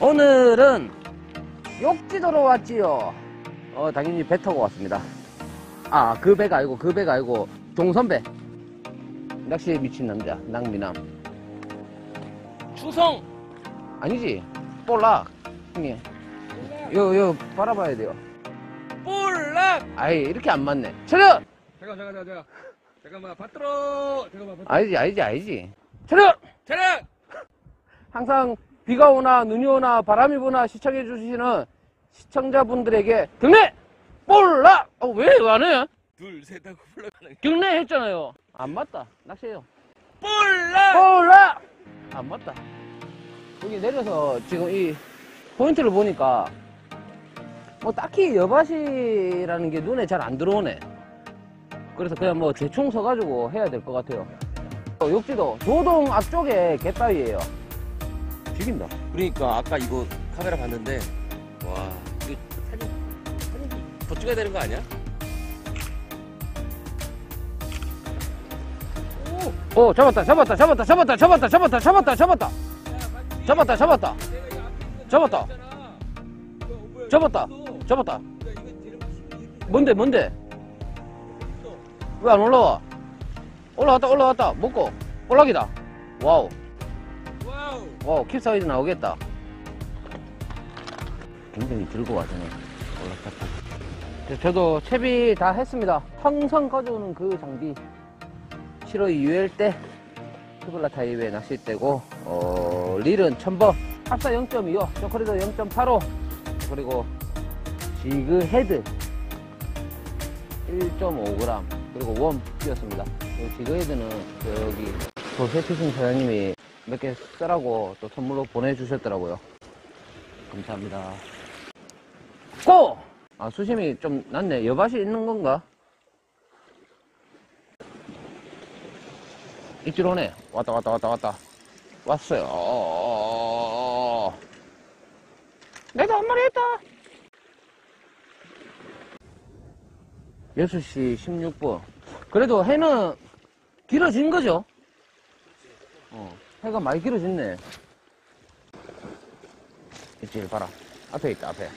오늘은 욕지도로 왔지요. 어, 당연히 배 타고 왔습니다. 아, 그 배가 아니고, 그 배가 아니고, 동선배. 낚시에 미친 남자, 낭미남. 추성 아니지? 볼락. 형님. 요, 요, 바라봐야 돼요. 볼락 아이, 이렇게 안 맞네. 차렷! 잠깐 잠깐 잠깐 잠깐만 받들어 잠깐만 받들어 아니지, 아니지, 아니지. 차렷! 차렷 항상 비가 오나 눈이 오나 바람이 부나 시청해 주시는 시청자분들에게 경례! 볼락! 어, 왜, 안 해? 둘 셋 하고 올라가는 경례 했잖아요. 안 맞다. 낚시해요. 볼락 올라! 안 맞다. 여기 내려서 지금 이 포인트를 보니까 뭐 딱히 여밭이라는 게 눈에 잘 안 들어오네. 그래서 그냥 뭐 대충 서가지고 해야 될 것 같아요. 어, 욕지도 도동 앞쪽에 갯바위예요. 죽인다. 그러니까 아까 이거 카메라 봤는데 와 이거 사진 사진 더 찍어야 되는 거 아니야? 오 잡았다 잡았다 잡았다 잡았다 잡았다 잡았다 잡았다 잡았다. 잡았다 잡았다. 잡았다. 잡았다 잡았다. 뭔데 뭔데? 왜 안 올라와? 올라왔다 올라왔다. 먹고. 올라기다. 와우 와우 킵사이즈 나오겠다. 굉장히 즐거워하시네. 올라탔다. 저도 채비 다 했습니다. 항상 가져오는 그 장비. 7월 2일 때 트블라 타입의 낚싯대고 어, 릴은 1000번 합사 0.25 shock leader 0.85 그리고 jig head 1.5g 그리고 worm 끼웠습니다. 이 jig head는 여기 도세피싱 사장님이 몇 개 쓰라고 또 선물로 보내주셨더라고요 감사합니다 go! 아 수심이 좀 낮네 여밭이 있는 건가? 입질 오네. 왔다, 왔다, 왔다, 왔다. 왔어요. 어어어어어. 내도 한 마리 했다. 6시 16분. 그래도 해는 길어진 거죠? 어, 해가 많이 길어졌네. 입질 봐라. 앞에 있다, 앞에.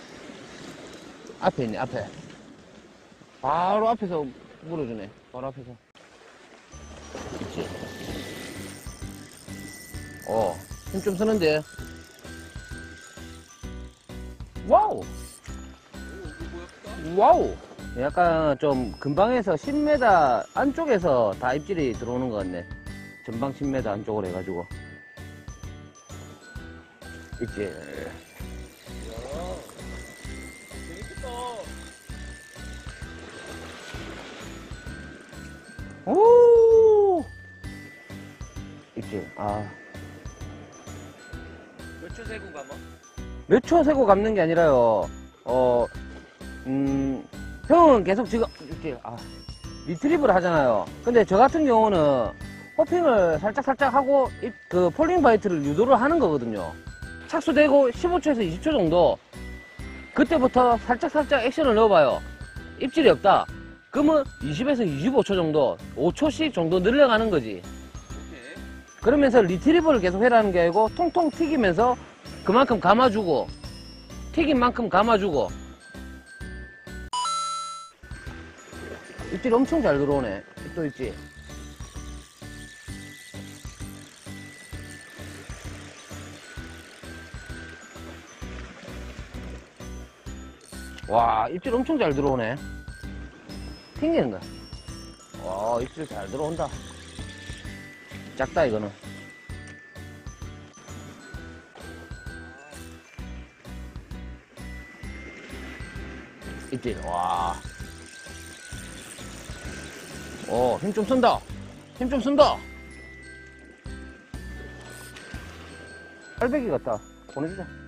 앞에 있네, 앞에. 바로 앞에서 물어주네. 바로 앞에서. 있지. 어, 힘 좀 쓰는데. Wow! Wow! 약간 좀 근방에서 10m 안쪽에서 다 입질이 들어오는 것 같네. 전방 10m 안쪽으로 해가지고. 입질. 재밌겠다 오! 입질. 아. 몇 초 세고 감아? 몇초 세고 감는 게 아니라요. 어, 음, 형은 계속 지금, 이렇게, 아, retrieve를 하잖아요. 근데 저 같은 경우는 hopping을 살짝살짝 하고, 이- 그 falling bite를 유도를 하는 거거든요. 착수되고 15초에서 20초 정도, 그때부터 살짝살짝 액션을 넣어봐요. 입질이 없다. 그러면 20에서 25초 정도, 5초씩 정도 늘려가는 거지. 그러면서 리트리버를 계속 해라는 게 아니고 통통 튀기면서 그만큼 감아주고 튀긴 만큼 감아주고 입질 엄청 잘 들어오네 또 있지 와 입질 엄청 잘 들어오네 튕기는 거야 와 입질 잘 들어온다 작다 이거는 입질 와. 오, 힘좀 쓴다. 힘 좀 쓴다. 알배기 같다. 보내주자.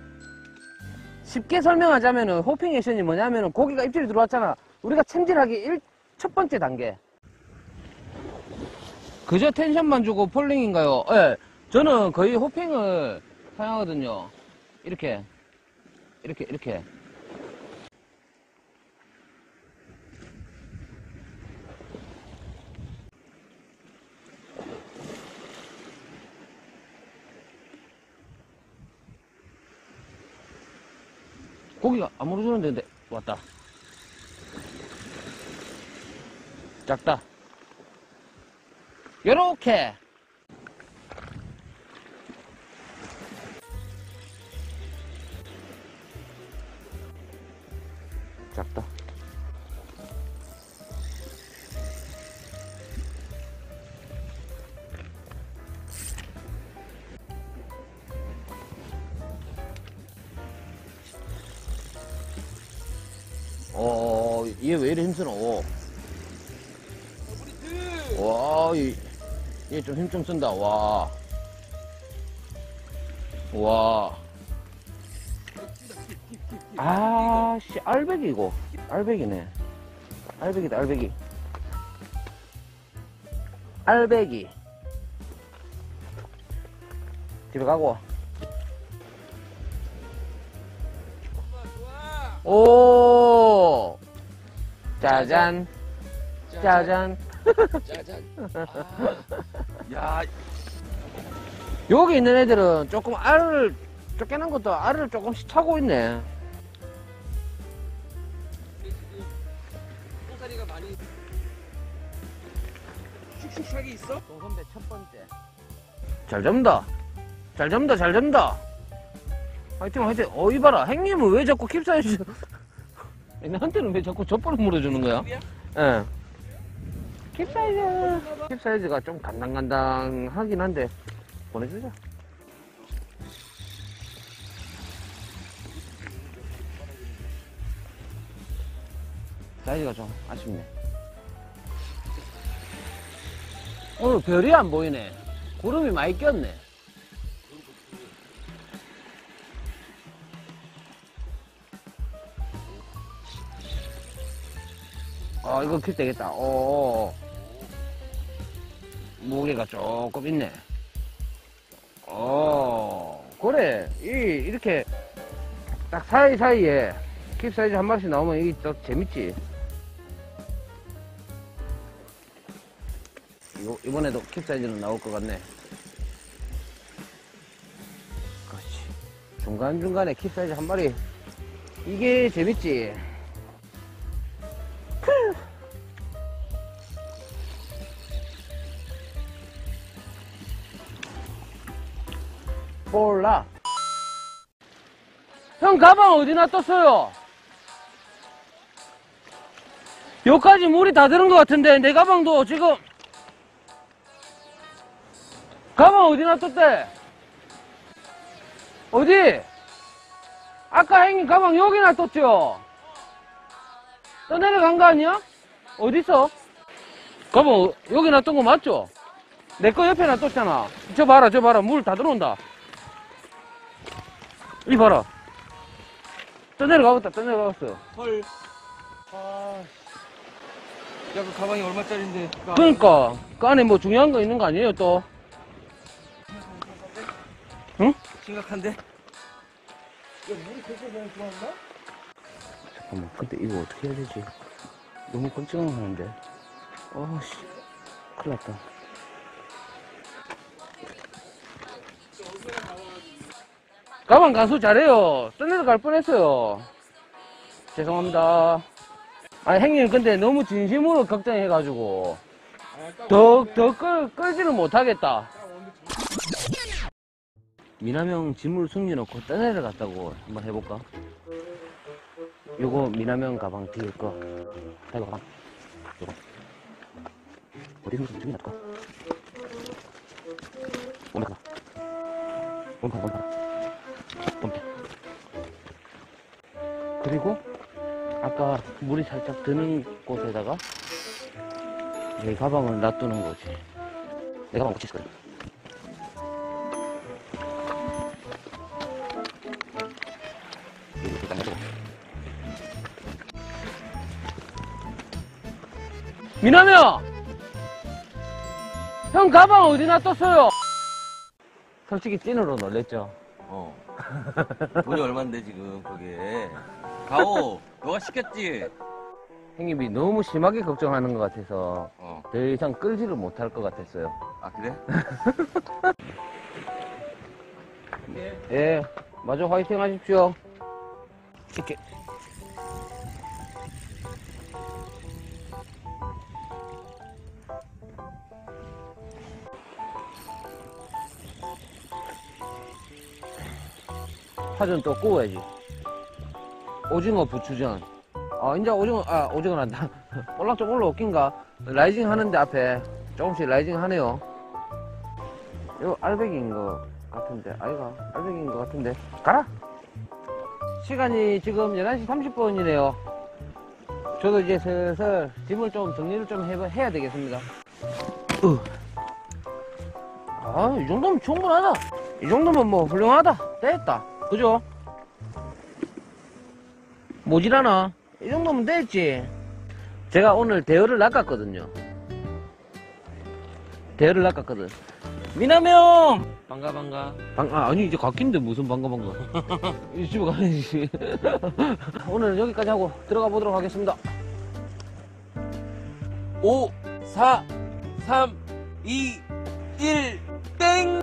쉽게 설명하자면은 호핑 액션이 뭐냐면은 고기가 입질이 들어왔잖아. 우리가 챔질하기 일, 첫 번째 단계. 그저 텐션만 주고 폴링인가요? 예. 저는 거의 호핑을 사용하거든요. 이렇게. 이렇게, 이렇게. 고기가 안 물어주는데, 근데 왔다. 작다. 요렇게. 얘 왜 이래 힘쓰노? 와, 얘 좀 힘 좀 쓴다, 와. 와. 아, 씨, 알배기고. 알배기네. 알배기다, 알배기. 알배기. 집에 가고. 오! 짜잔. 짜잔. 짜잔. 야, 여기 있는 애들은 조금 알을, 쫓겨난 것도 알을 조금씩 차고 있네. 똥사리가 많이 슉슉슉이 있어? 동선배 첫 번째. 잘 잡는다. 잘 잡는다, 잘 잡는다. 화이팅, 화이팅. 어, 이봐라. 행님은 왜 자꾸 keep size. 나한테는 왜 자꾸 젖볼을 물어주는 거야? 예. keep size. keep size가 좀 간당간당하긴 한데, 보내주자. 사이즈가 좀 아쉽네. 오늘 별이 안 보이네. 구름이 많이 꼈네. 아, 이거 킬 되겠다. 오. 무게가 조금 있네. 어, 그래. 이, 이렇게 딱 사이사이에 킵 사이즈 한 마리씩 나오면 이게 딱 재밌지. 이거, 이번에도 킵 사이즈는 나올 것 같네. 그렇지. 중간중간에 킵 사이즈 한 마리. 이게 재밌지. 몰라. 형 가방 어디 놔뒀어요? 여기까지 물이 다 들은 것 같은데 내 가방도 지금 가방 어디 놔뒀대? 어디? 아까 형님 가방 여기 놔뒀죠? 떠내려간 거 아니야? 어딨어? 가방 어- 여기 놔둔 거 맞죠? 내 거 옆에 놔뒀잖아. 저 봐라, 저 봐라. 물 다 들어온다. 이 봐라. 떠내려가겠다, 떠내려가겠어. 헐. 아. 야, 그 가방이 얼마짜린데? 그러니까, 그 안에 뭐 중요한 거 있는 거 아니에요, 또? 심각한데? 잠깐만, 근데 이거 어떻게 해야 되지? 너무 걱정하는데. 어씨, 큰일 났다. 가방 간수 잘해요. 떠내려 갈 뻔했어요. 죄송합니다. 아니, 형님, 근데 너무 진심으로 걱정해가지고. 더, 더 끌, 끌지를 못하겠다. 미남형 짐을 숨겨놓고 떠내려 갔다고 한번 해볼까? 요거 미남형 가방 뒤에 거. 이거 가방. 요거. 어디 숨겨 숨겨 놔둘까? 오늘 가방. 오늘 가방, 오늘 가방. 그리고 아까 물이 살짝 드는 곳에다가 내 가방을 놔두는 거지. 내 가방 고칠 거야. 미남이야! 형 가방 어디 놔뒀어요? 솔직히 찐으로 놀랬죠. 어. 돈이 얼만데, 지금, 거기에. 가오, 너가 시켰지? 형님이 너무 심하게 걱정하는 것 같아서 어. 더 이상 끌지를 못할 것 같았어요. 아, 그래? 예, 마저 화이팅 하십시오. 이렇게. 파전 또 구워야지. 오징어 부추전. 아, 이제 오징어, 아, 오징어 난다. 올라 좀 올라올긴가? rising 하는데 앞에 조금씩 rising 하네요. 이거 알배기인 것 같은데, 아이가, 알배기인 것 같은데. 가라! 시간이 지금 11시 30분이네요. 저도 이제 슬슬 집을 좀 정리를 좀 해, 해야 되겠습니다. 으. 아, 이 정도면 충분하다. 이 정도면 뭐 훌륭하다. 됐다. 그죠? 모질하나? 이 정도면 됐지. 제가 오늘 대여를 낚았거든요. 대여를 낚았거든. 미남형! 반가 반가. 방, 아, 아니, 이제 갓긴데 무슨 반가 반가. 이 집에 가야지. 오늘 여기까지 하고 들어가 보도록 하겠습니다. 5, 4, 3, 2, 1.